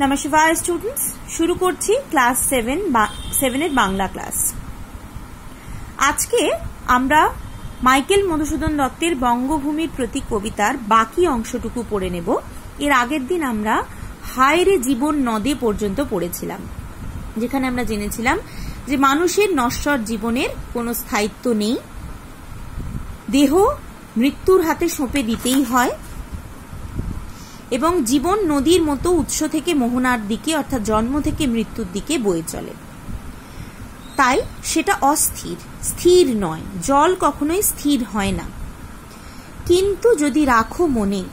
নমস্কার স্টুডেন্টস শুরু করছি ক্লাস সেভেন সেভেনের বাংলা ক্লাস আজকে আমরা মাইকেল মধুসূদন দত্তের বঙ্গভূমির প্রতি কবিতার বাকি অংশটুকু পড়ে নেব। এর আগের দিন আমরা হায়রে জীবন নদে পর্যন্ত পড়েছিলাম, যেখানে আমরা জেনেছিলাম যে মানুষের নশ্বর জীবনের কোনো স্থায়িত্ব নেই। দেহ মৃত্যুর হাতে সঁপে দিতেই হয় এবং জীবন নদীর মতো উৎস থেকে মোহনার দিকে, অর্থাৎ জন্ম থেকে মৃত্যুর দিকে বয়ে চলে। তাই সেটা অস্থির, স্থির নয়, জল কখনোই স্থির হয় না। কিন্তু যদি রাখো মনে,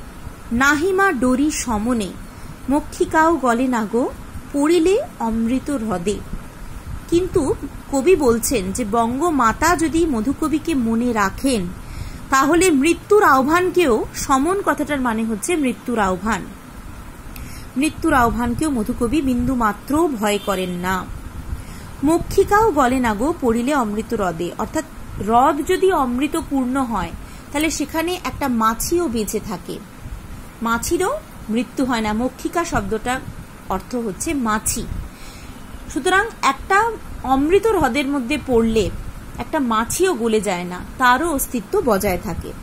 নাহিমা ডরি সমনে, মক্ষিকাও গলে না গো, পড়িলে অমৃত হ্রদে। কিন্তু কবি বলছেন যে বঙ্গমাতা যদি মধুকবিকে মনে রাখেন তাহলে মৃত্যুর আহ্বানকেও সমন কথাটার মানে হচ্ছে মৃত্যুর আহ্বান। মৃত্যুর আহ্বানকেও মধুকবি বিন্দু মাত্র ভয় করেন না। মক্ষিকাও গলে না গো, পড়িলে অমৃত হ্রদে অর্থাৎ হ্রদ যদি অমৃত পূর্ণ হয়, তাহলে সেখানে একটা মাছিও বেঁচে থাকে। মাছিরও মৃত্যু হয় না। মক্ষিকা শব্দটার অর্থ হচ্ছে মাছি। সুতরাং একটা অমৃত হ্রদের মধ্যে পড়লে একটা মাছিও গলে যায় না, তারও অস্তিত্ব বজায় থাকে।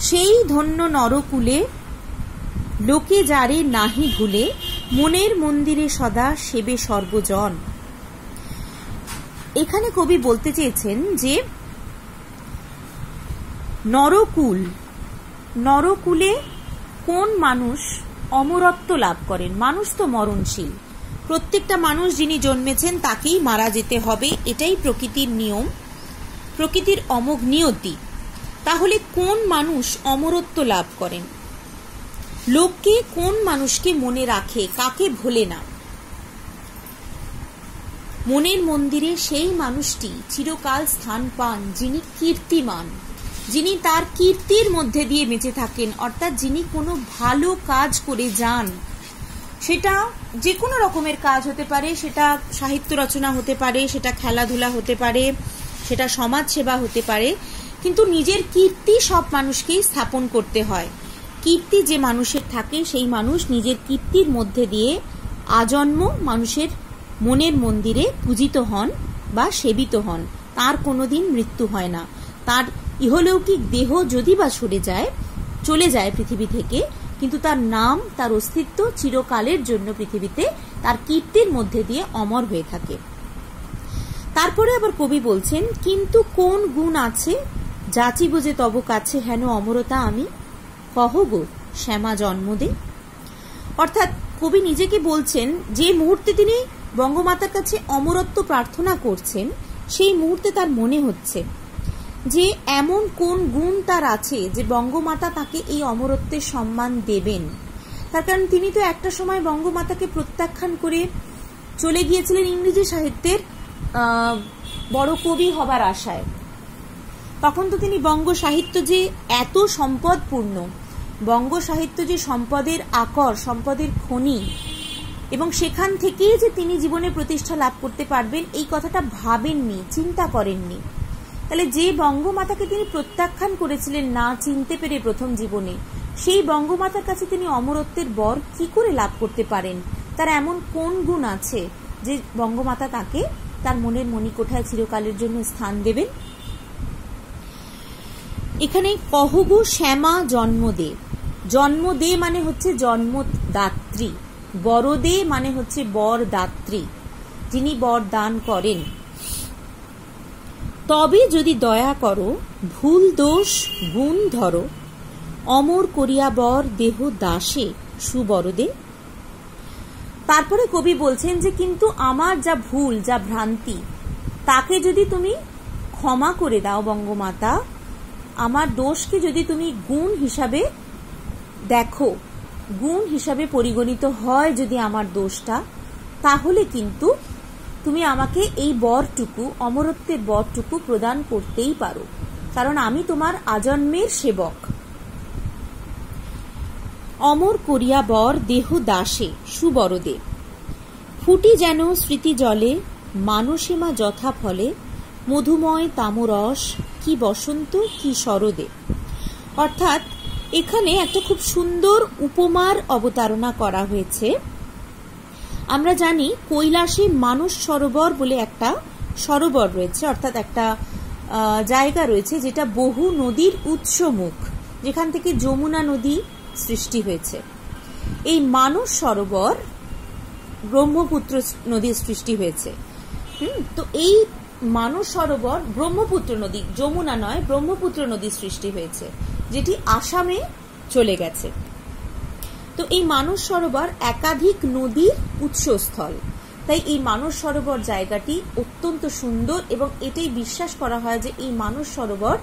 সেই ধন্য নরকুলে, লোকে যারে নাহি ভুলে, মনের মন্দিরে সদা সেবে সর্বজন। এখানে কবি বলতে চেয়েছেন যে, নরকুল, নরকুলে কোন মানুষ অমরত্ব লাভ করেন? মানুষ তো মরণশীল। প্রত্যেকটা মানুষ যিনি জন্মেছেন তাকেই মারা যেতে হবে, এটাই প্রকৃতির নিয়ম। প্রকৃতির অমোঘ নিয়তি। তাহলে কোন মানুষ অমরত্ব লাভ করেন? লোককে কোন মানুষকে মনে রাখে, কাকে ভোলে না? মনের মন্দিরে সেই মানুষটি চিরকাল স্থান পান যিনি কীর্তিমান, যিনি তার কীর্তির মধ্যে দিয়ে বেঁচে থাকেন, অর্থাৎ যিনি কোনো ভালো কাজ করে যান। সেটা যে কোনো রকমের কাজ হতে পারে, সেটা সাহিত্য রচনা হতে পারে, সেটা খেলাধুলা হতে পারে, সেটা সমাজ সেবা হতে পারে, কিন্তু নিজের কীর্তি সব মানুষকেই স্থাপন করতে হয়। কীর্তি যে মানুষের থাকে, সেই মানুষ নিজের কীর্তির মধ্যে দিয়ে আজন্ম মানুষের মনের মন্দিরে পূজিত হন বা সেবিত হন। তার কোনোদিন মৃত্যু হয় না। তার ইহলৌকিক দেহ যদি বা সরে যায়, চলে যায় পৃথিবী থেকে কিন্তু তার নাম, তার অস্তিত্ব চিরকালের জন্য পৃথিবীতে তার কীর্তির মধ্যে দিয়ে অমর হয়ে থাকে। তারপরে আবার কবি বলছেন, কিন্তু কোন গুণ আছে? যাচিব যে তব কাছে হেন অমরতা আমি। কহ গো, শ্যামা জন্মদে অর্থাৎ কবি নিজেকে বলছেন, যে মুহূর্তে তিনি বঙ্গমাতার কাছে অমরত্ব প্রার্থনা করছেন, সেই মুহূর্তে তার মনে হচ্ছে। যে এমন কোন গুণ তার আছে যে বঙ্গমাতা তাকে এই অমরত্বের সম্মান দেবেন? তার কারণ তিনি তো একটা সময় বঙ্গমাতাকে প্রত্যাখ্যান করে চলে গিয়েছিলেন ইংরেজি সাহিত্যের বড় কবি হবার আশায়। তখন তো তিনি বঙ্গ সাহিত্য যে এত সম্পদপূর্ণ, বঙ্গ সাহিত্য যে সম্পদের আকর, সম্পদের খনি, এবং সেখান থেকেই যে তিনি জীবনে প্রতিষ্ঠা লাভ করতে পারবেন, এই কথাটা ভাবেননি, চিন্তা করেননি। তাহলে যে বঙ্গমাতাকে তিনি প্রত্যাখ্যান করেছিলেন না চিনতে পেরে প্রথম জীবনে, সেই বঙ্গমাতার কাছে তিনি অমরত্বের বর কি করে লাভ করতে পারেন? তার এমন কোন গুণ আছে যে বঙ্গমাতা তাকে তার মনের মণিকোঠায় চিরকালের জন্য স্থান দেবেন? এখানে কহগু শ্যামা জন্মদে। জন্মদে মানে হচ্ছে জন্মদাত্রী। বড়দে মানে হচ্ছে বর দাত্রী যিনি বর দান করেন। তবে যদি দয়া করো, ভুল দোষ গুণ ধরো, অমর করিয়া বর দেহ দাসে, সুবরদে। তারপরে কবি বলছেন যে, কিন্তু আমার যা ভুল, যা ভ্রান্তি, তাকে যদি তুমি ক্ষমা করে দাও বঙ্গমাতা, আমার দোষকে যদি তুমি গুণ হিসাবে দেখো, গুণ হিসাবে পরিগণিত হয় যদি আমার দোষটা, তাহলে কিন্তু তুমি আমাকে এই বরটুকু, অমরত্বের বরটুকু প্রদান করতেই পারো, কারণ আমি তোমার আজন্মের সেবক। অমর করিয়া বর দেহ দাসে, সুবরদে। ফুটি যেন স্মৃতি জলে, মানসীমা যথা ফলে, মধুময় তামরস, কি বসন্ত, কি শরদে। অর্থাৎ, এখানে একটা খুব সুন্দর উপমার অবতারণা করা হয়েছে। আমরা জানি কৈলাসে মানস সরোবর বলে একটা সরোবর রয়েছে, অর্থাৎ একটা জায়গা রয়েছে যেটা বহু নদীর উৎসমুখ, যেখান থেকে যমুনা নদী সৃষ্টি হয়েছে। এই মানস সরোবর ব্রহ্মপুত্র নদীর সৃষ্টি হয়েছে। হুম, তো এই মানস সরোবর ব্রহ্মপুত্র নদী, যমুনা নয়, ব্রহ্মপুত্র নদীর সৃষ্টি হয়েছে, যেটি আসামে চলে গেছে। তো এই মানস সরোবর একাধিক নদীর উৎসস্থল। তাই এই মানস সরোবর জায়গাটি অত্যন্ত সুন্দর এবং এটাই বিশ্বাস করা হয় যে এই মানস সরোবর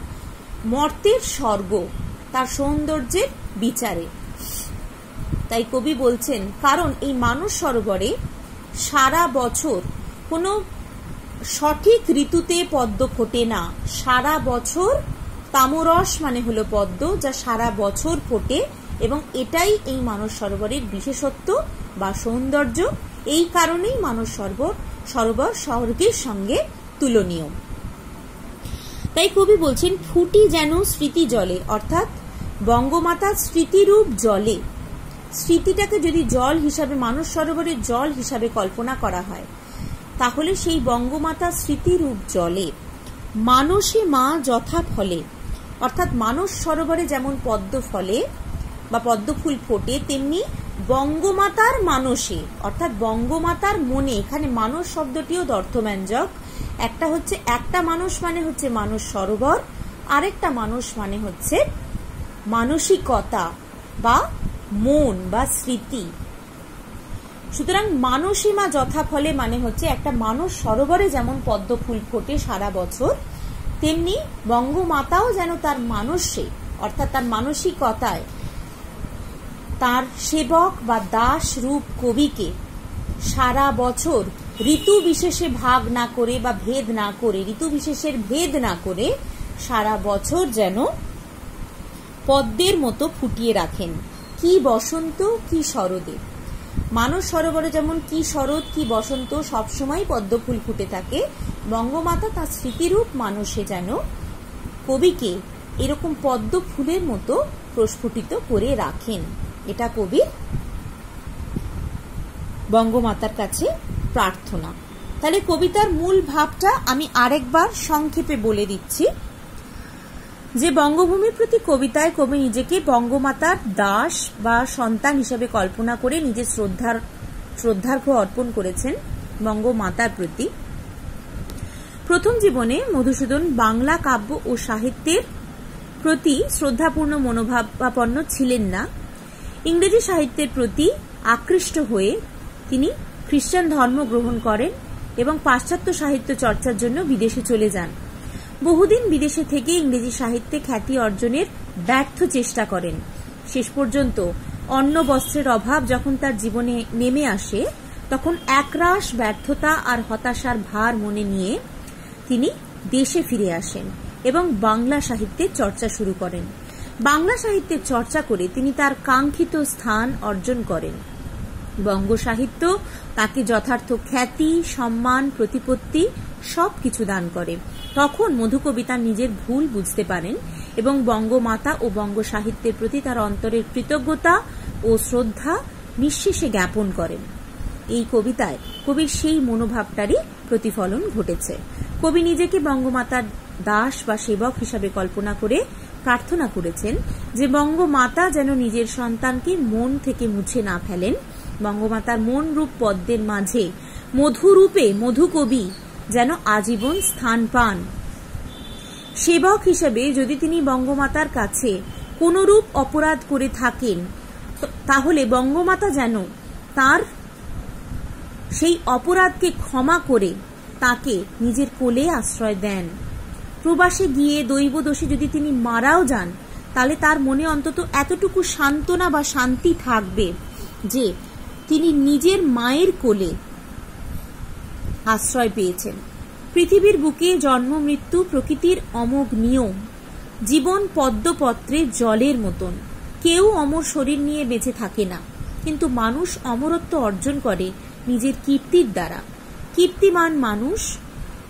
মর্তের স্বর্গ, তার সৌন্দর্যের বিচারে। তাই কবি বলছেন, কারণ এই মানস সরোবরে সারা বছর কোনো সঠিক ঋতুতে পদ্ম ফোটে না। সারা বছর তামরস মানে হলো পদ্ম, যা সারা বছর ফোটে এবং এটাই এই মানস সরোবরের বিশেষত্ব বা সৌন্দর্য। এই কারণেই মানস সরোবর সরোবর স্বর্গের সঙ্গে তুলনীয়। তাই কবি বলছেন, ফুটি যেন স্মৃতি জলে অর্থাৎ বঙ্গমাতার স্মৃতিরূপ জলে। স্মৃতিটাকে যদি জল হিসাবে মানস সরোবরের জল হিসাবে কল্পনা করা হয়, তাহলে সেই বঙ্গমাতা স্মৃতিরূপ জলে। মানসে মা যথা ফলে অর্থাৎ মানস সরোবরে যেমন পদ্ম ফলে বা পদ্ম ফুল ফোটে, তেমনি বঙ্গমাতার মানসে, অর্থাৎ বঙ্গমাতার মনে, এখানে মানস শব্দটিও দর্থব্যঞ্জক একটা হচ্ছে একটা মানুষ মানে হচ্ছে মানুষ সরোবর, আরেকটা মানুষ মানে হচ্ছে মানসিকতা বা মন বা স্মৃতি। সুতরাং মানসীমা যথাফলে মানে হচ্ছে একটা মানুষ সরোবরে যেমন পদ্ম ফুল ফোটে সারা বছর, তেমনি বঙ্গমাতাও যেন তার মানসে, অর্থাৎ তার মানসিকতায় তার সেবক বা দাস রূপ কবিকে। সারা বছর ঋতু বিশেষে ভাগ না করে বা ভেদ না করে, ঋতু বিশেষের ভেদ না করে সারা বছর যেন পদ্মের মতো ফুটিয়ে রাখেন। কি বসন্ত, কি শরদে। মানস সরোবরে যেমন কি শরৎ, কি বসন্ত, সবসময় পদ্ম ফুল ফুটে থাকে। বঙ্গমাতা তার স্মৃতিরূপ মানুষে যেন কবিকে এরকম পদ্ম ফুলের মতো প্রস্ফুটিত করে রাখেন। এটা কবির বঙ্গমাতার কাছে প্রার্থনা। তাহলে কবিতার মূল ভাবটা আমি আরেকবার সংক্ষেপে বলে দিচ্ছি। যে বঙ্গভূমির প্রতি কবিতায় কবি নিজেকে বঙ্গমাতার দাস বা সন্তান হিসেবে কল্পনা করে নিজের শ্রদ্ধার শ্রদ্ধার্ঘ অর্পণ করেছেন বঙ্গমাতার প্রতি। প্রথম জীবনে মধুসূদন বাংলা কাব্য ও সাহিত্যের প্রতি শ্রদ্ধাপূর্ণ মনোভাবাপন্ন ছিলেন না। ইংরেজি সাহিত্যের প্রতি আকৃষ্ট হয়ে তিনি খ্রিস্টান ধর্ম গ্রহণ করেন এবং পাশ্চাত্য সাহিত্য চর্চার জন্য বিদেশে চলে যান। বহুদিন বিদেশে থেকে ইংরেজি সাহিত্যে খ্যাতি অর্জনের ব্যর্থ চেষ্টা করেন। শেষ পর্যন্ত অন্ন বস্ত্রের অভাব যখন তার জীবনে নেমে আসে, তখন একরাশ ব্যর্থতা আর হতাশার ভার মনে নিয়ে তিনি দেশে ফিরে আসেন এবং বাংলা সাহিত্যে চর্চা শুরু করেন। বাংলা সাহিত্যের চর্চা করে তিনি তার কাঙ্ক্ষিত স্থান অর্জন করেন। বঙ্গ সাহিত্য তাকে যথার্থ খ্যাতি, সম্মান, প্রতিপত্তি সব কিছু দান করে। তখন মধুকবি তার নিজের ভুল বুঝতে পারেন এবং বঙ্গমাতা ও বঙ্গ সাহিত্যের প্রতি তার অন্তরের কৃতজ্ঞতা ও শ্রদ্ধা নিঃশেষে জ্ঞাপন করেন। এই কবিতায় কবির সেই মনোভাবটারই প্রতিফলন ঘটেছে। কবি নিজেকে বঙ্গমাতার দাস বা সেবক হিসাবে কল্পনা করে প্রার্থনা করেছেন যে বঙ্গমাতা যেন নিজের সন্তানকে মন থেকে মুছে না ফেলেন। বঙ্গমাতার মন রূপ পদ্মের মাঝে মধুরূপে মধুকবি যেন আজীবন স্থান পান। সেবক হিসেবে যদি তিনি বঙ্গমাতার কাছে কোনরূপ অপরাধ করে থাকেন, তাহলে বঙ্গমাতা যেন তার সেই অপরাধকে ক্ষমা করে তাকে নিজের কোলে আশ্রয় দেন। প্রবাসে গিয়ে দৈব দোষে যদি তিনি মারাও যান, তাহলে তার মনে অন্তত এতটুকু সান্ত্বনা বা শান্তি থাকবে যে তিনি নিজের মায়ের কোলে আশ্রয় পেয়েছেন। পৃথিবীর বুকে জন্ম, মৃত্যু প্রকৃতির অমোঘ নিয়ম। জীবন পদ্মপত্রে জলের মতন। কেউ অমর শরীর নিয়ে বেঁচে থাকে না। কিন্তু মানুষ অমরত্ব অর্জন করে নিজের কীর্তির দ্বারা। কীর্তিমান মানুষ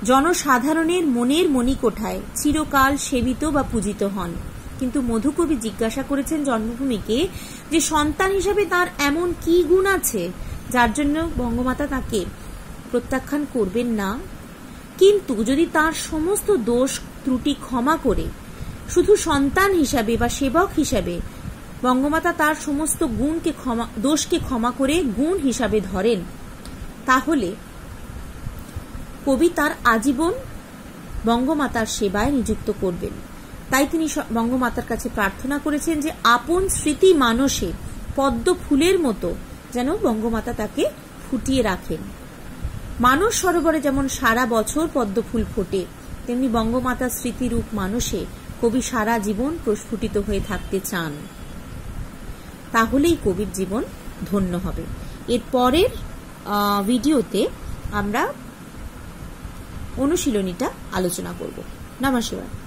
জনসাধারণের মনের মণিকোঠায় চিরকাল সেবিত বা পূজিত হন। কিন্তু মধুকবি জিজ্ঞাসা করেছেন জন্মভূমিকে যে সন্তান হিসাবে তার এমন কি গুণ আছে, যার জন্য বঙ্গমাতা তাকে প্রত্যাখ্যান করবেন না? কিন্তু যদি তার সমস্ত দোষ ত্রুটি ক্ষমা করে, শুধু সন্তান হিসাবে বা সেবক হিসাবে বঙ্গমাতা তার সমস্ত গুণকে ক্ষমা, দোষকে ক্ষমা করে গুণ হিসাবে ধরেন, তাহলে কবি তার আজীবন বঙ্গমাতার সেবায় নিযুক্ত করবেন। তাই তিনি বঙ্গমাতার কাছে প্রার্থনা করেছেন যে আপন স্মৃতি মানসে পদ্ম ফুলের মতো যেন বঙ্গমাতা তাকে ফুটিয়ে রাখেন। মানস সরোবরে যেমন সারা বছর পদ্ম ফুল ফোটে, তেমনি বঙ্গমাতার স্মৃতিরূপ মানুষে কবি সারা জীবন প্রস্ফুটিত হয়ে থাকতে চান। তাহলেই কবির জীবন ধন্য হবে। এর পরের ভিডিওতে আমরা অনুশীলনীটা আলোচনা করব। নমস্কার।